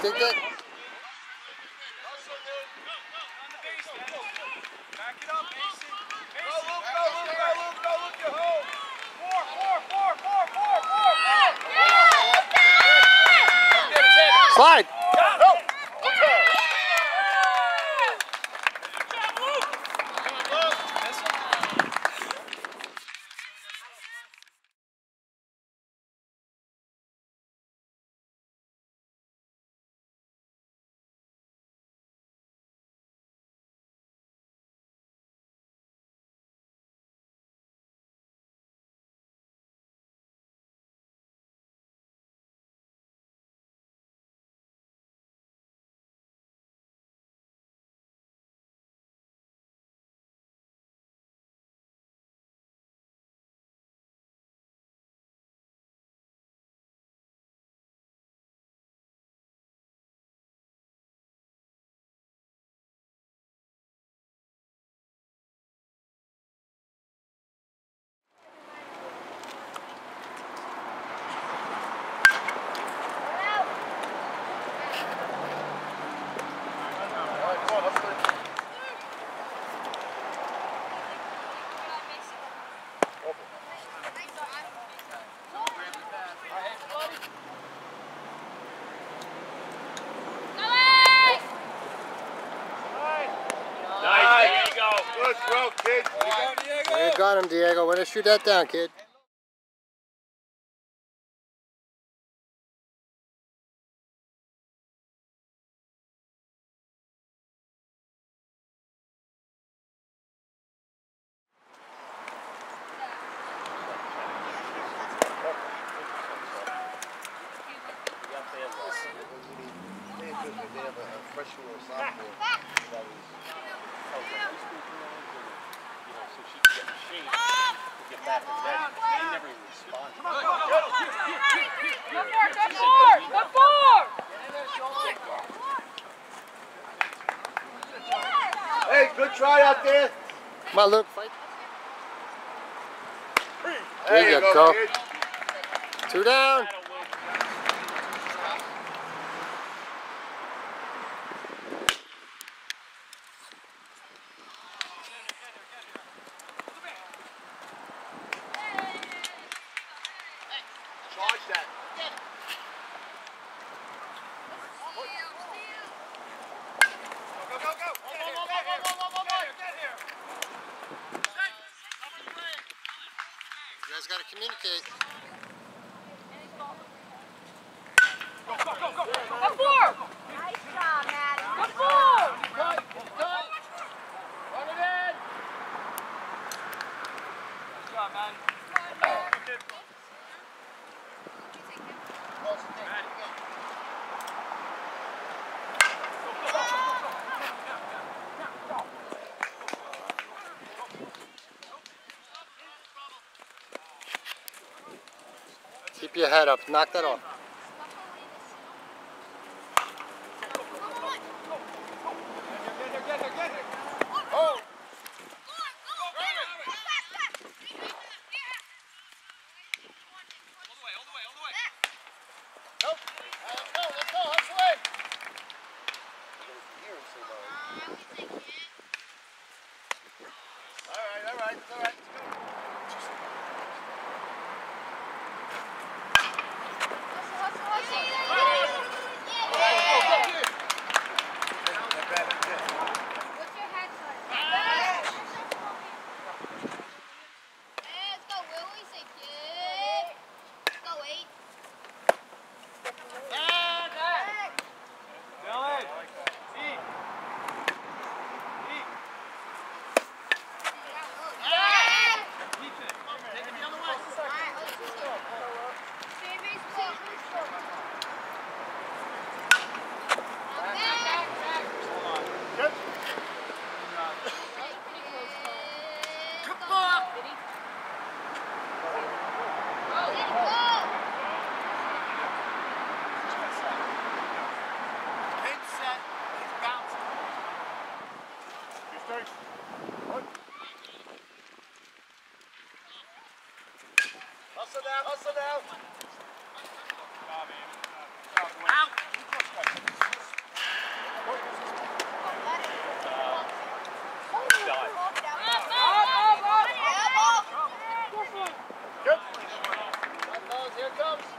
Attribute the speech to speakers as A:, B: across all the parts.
A: Think that? Got him, Diego. Way to shoot that down, kid.
B: Hey, good try out there.
A: Come on, Luke.
B: There,
A: you go.
B: kid.
A: Two down.
B: Charge that.
A: You guys got to communicate. Keep your head up. Knock that off.
B: All right, all right, all right. Hustle now, hustle now. Good. That goes, here it comes.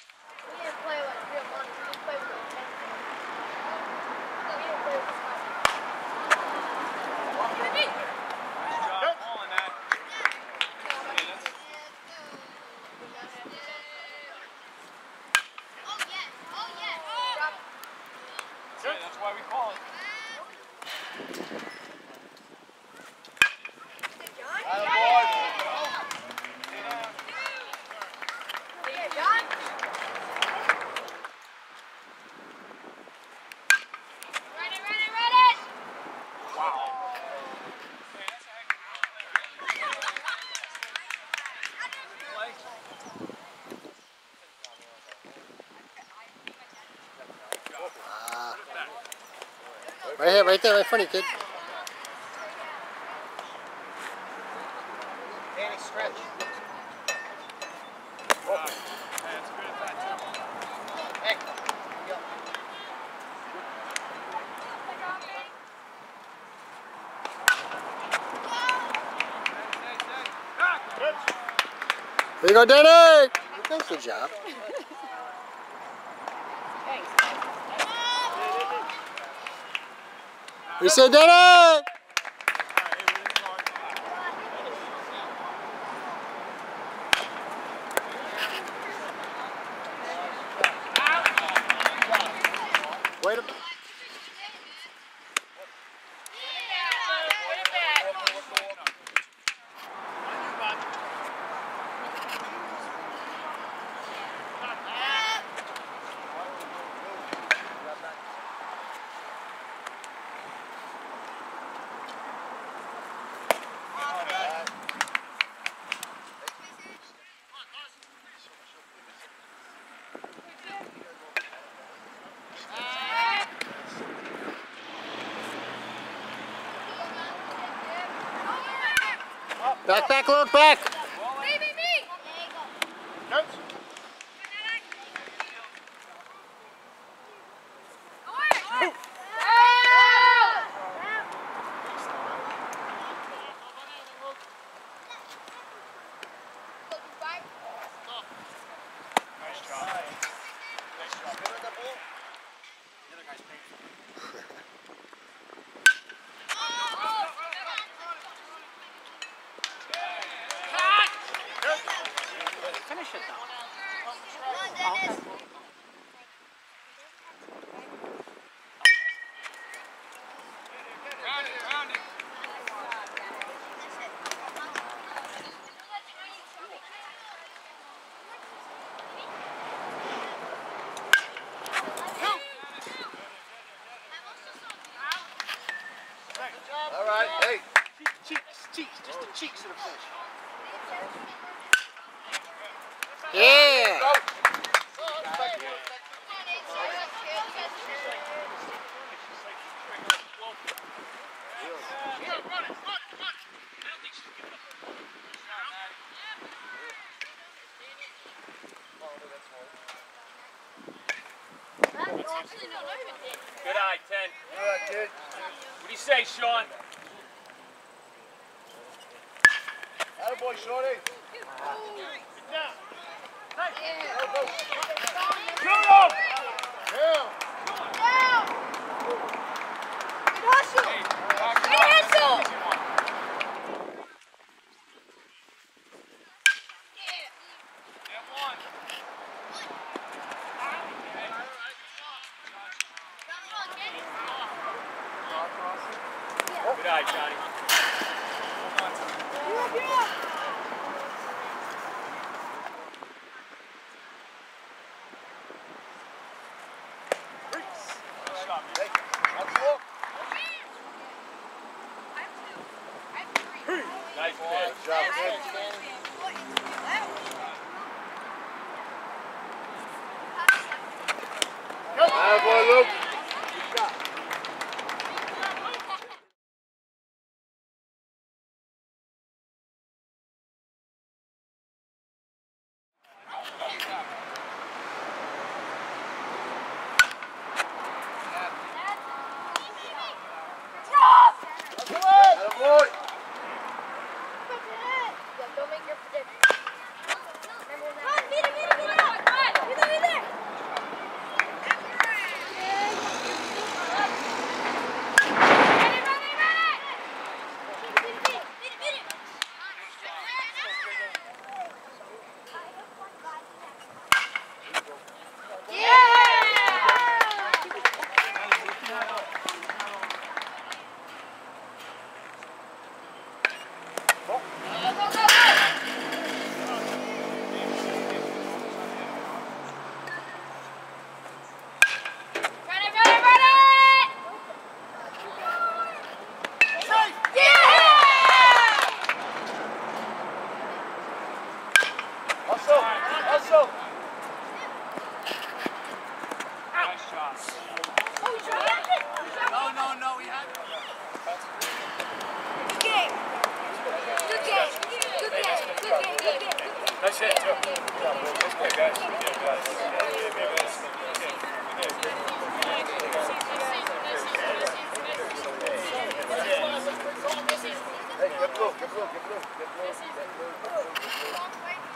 C: That's
A: Right here, right there, right in front of you, kid.
B: Danny, stretch. Oh. Hey.
A: Here you go, Danny! That's the job. We said Back, back, look back.
C: Good eye, 10.
B: All right, kid.
C: What do you say, Sean?
B: Attaboy, Shorty.
C: Shoot him!
B: Down. Job, kid.
D: Hey, get blue, get blue, get blue, get blue,
B: get blue.